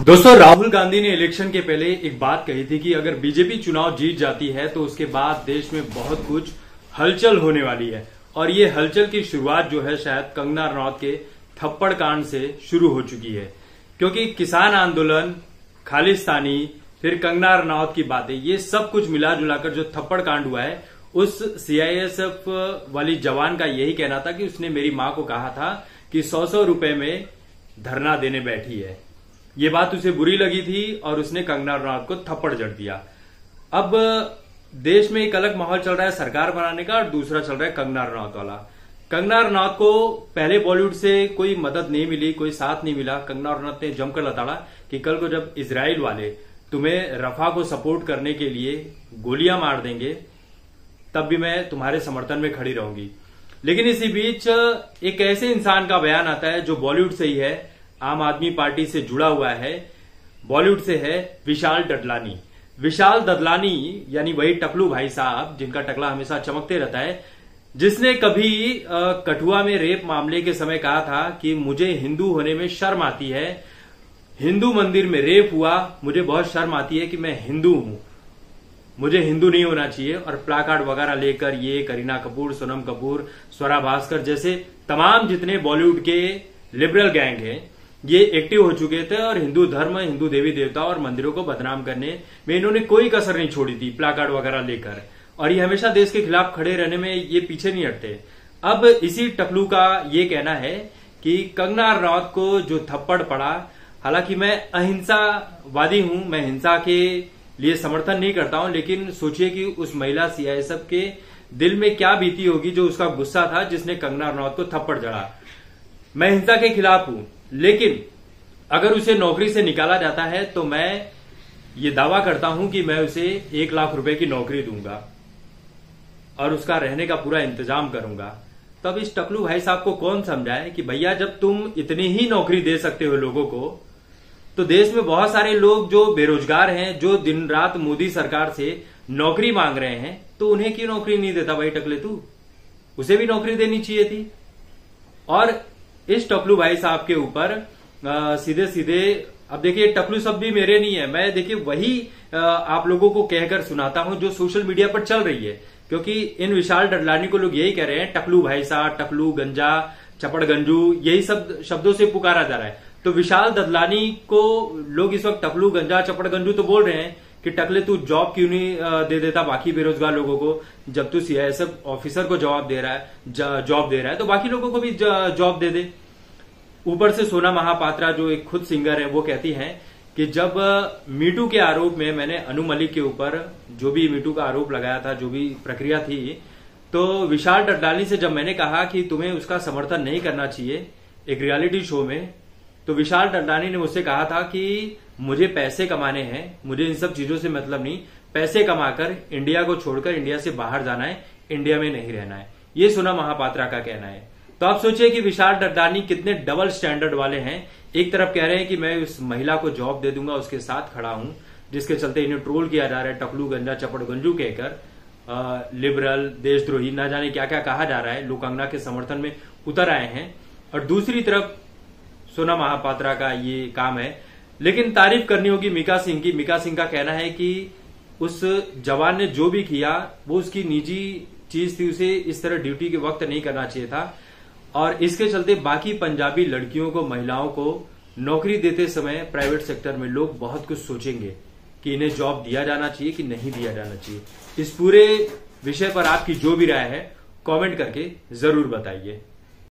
दोस्तों, राहुल गांधी ने इलेक्शन के पहले एक बात कही थी कि अगर बीजेपी चुनाव जीत जाती है तो उसके बाद देश में बहुत कुछ हलचल होने वाली है। और ये हलचल की शुरुआत जो है, शायद कंगना रनौत के थप्पड़ कांड से शुरू हो चुकी है। क्योंकि किसान आंदोलन, खालिस्तानी, फिर कंगना रनौत की बातें, ये सब कुछ मिला जुलाकर जो थप्पड़ कांड हुआ है, उस सीआईएसएफ वाली जवान का यही कहना था कि उसने मेरी माँ को कहा था कि सौ सौ रुपए में धरना देने बैठी है। ये बात उसे बुरी लगी थी और उसने कंगना रनौत को थप्पड़ जड़ दिया। अब, देश में एक अलग माहौल चल रहा है सरकार बनाने का और दूसरा चल रहा है कंगना रनौत वाला। कंगना रनौत को पहले बॉलीवुड से कोई मदद नहीं मिली, कोई साथ नहीं मिला। कंगना रनौत ने जमकर लताड़ा कि कल को जब इसराइल वाले तुम्हें रफा को सपोर्ट करने के लिए गोलियाँ मार देंगे, तब भी मैं तुम्हारे समर्थन में खड़ी रहूँगी। लेकिन इसी बीच, एक ऐसे इंसान का बयान आता है जो बॉलीवुड से ही है आम आदमी पार्टी से जुड़ा हुआ है, बॉलीवुड से है विशाल डडलानी विशाल ददलानी, यानी वही टकलू भाई साहब, जिनका टकला हमेशा चमकते रहता है। जिसने कभी कठुआ में रेप मामले के समय कहा था कि मुझे हिंदू होने में शर्म आती है। हिंदू मंदिर में रेप हुआ, मुझे बहुत शर्म आती है कि मैं हिंदू हूँ। मुझे हिंदू नहीं होना चाहिए, और प्लाकार्ड वगैरह लेकर ये करीना कपूर, सोनम कपूर, स्वरा भास्कर जैसे तमाम जितने बॉलीवुड के लिबरल गैंग हैं ये एक्टिव हो चुके थे और हिंदू धर्म, हिंदू देवी देवता और मंदिरों को बदनाम करने में इन्होंने कोई कसर नहीं छोड़ी थी प्लाकार्ड वगैरह लेकर। और ये हमेशा देश के खिलाफ खड़े रहने में ये पीछे नहीं हटते। अब इसी टकलू का ये कहना है कि कंगना रावत को जो थप्पड़ पड़ा, हालाँकि मैं अहिंसावादी हूँ, मैं हिंसा के लिए समर्थन नहीं करता हूँ, लेकिन सोचिए कि उस महिला सीआईएसएफ के दिल में क्या बीती होगी जो उसका गुस्सा था जिसने कंगना रनौत को थप्पड़ जड़ा। मैं हिंसा के खिलाफ हूँ। लेकिन अगर उसे नौकरी से निकाला जाता है तो मैं ये दावा करता हूँ कि मैं उसे एक लाख रुपए की नौकरी दूँगा और उसका रहने का पूरा इंतज़ाम करूँगा। तब इस टकलू भाई साहब को कौन समझाए कि भैया, जब तुम इतनी ही नौकरी दे सकते हो लोगों को तो देश में बहुत सारे लोग जो बेरोजगार हैं, जो दिन रात मोदी सरकार से नौकरी मांग रहे हैं तो उन्हें क्यों नौकरी नहीं देता? भाई टकले तू, उसे भी नौकरी देनी चाहिए थी। और इस टकलू भाई साहब के ऊपर सीधे सीधे, अब देखिए टकलू सब भी मेरे नहीं है। मैं देखिए, वही आप लोगों को कहकर सुनाता हूँ, जो सोशल मीडिया पर चल रही है। क्योंकि इन विशाल डडलानी को लोग यही कह रहे हैं टकलू भाई साहब टकलू गंजा, चपड़ गंजू, यही सब शब्दों से पुकारा जा रहा है। तो विशाल ददलानी को लोग इस वक्त टकलू गंजा, चपड़ गंजू तो बोल रहे हैं कि टकले तू जॉब क्यों नहीं दे देता बाकी बेरोजगार लोगों को? जब तू सीआईएसएफ ऑफिसर को जवाब दे रहा है जॉब दे रहा है तो बाकी लोगों को भी जॉब दे दे। ऊपर से सोना महापात्रा जो एक खुद सिंगर है, वो कहती है कि जब मीटू के आरोप में मैंने अनु मलिक के ऊपर जो भी मीटू का आरोप लगाया था, जो भी प्रक्रिया थी तो विशाल डड्डाली से जब मैंने कहा कि तुम्हें उसका समर्थन नहीं करना चाहिए, एक रियलिटी शो में तो विशाल डंडानी ने मुझसे कहा था कि मुझे पैसे कमाने हैं, मुझे इन सब चीज़ों से मतलब नहीं, पैसे कमाकर इंडिया को छोड़कर इंडिया से बाहर जाना है, इंडिया में नहीं रहना है। ये सुना महापात्रा का कहना है। तो आप सोचिए कि विशाल डड्डानी कितने डबल स्टैंडर्ड वाले हैं। एक तरफ़ कह रहे हैं कि मैं उस महिला को जॉब दे दूँगा, उसके साथ खड़ा हूँ, जिसके चलते इन्हें ट्रोल किया जा रहा है, टकलू, गंजा, चपड़, गंजू कहकर। लिबरल, देशद्रोही, ना जाने क्या क्या कहा जा रहा है। लोग कंगना के समर्थन में उतर आए हैं। और दूसरी तरफ़ सोना महापात्रा का ये काम है। लेकिन तारीफ़ करनी होगी मीका सिंह की। मीका सिंह का कहना है कि उस जवान ने जो भी किया, वो उसकी निजी चीज़ थी, उसे इस तरह ड्यूटी के वक्त नहीं करना चाहिए था। और इसके चलते बाकी पंजाबी लड़कियों को, महिलाओं को नौकरी देते समय प्राइवेट सेक्टर में लोग बहुत कुछ सोचेंगे कि इन्हें जॉब दिया जाना चाहिए कि नहीं दिया जाना चाहिए। इस पूरे विषय पर आपकी जो भी राय है, कमेंट करके ज़रूर बताइए।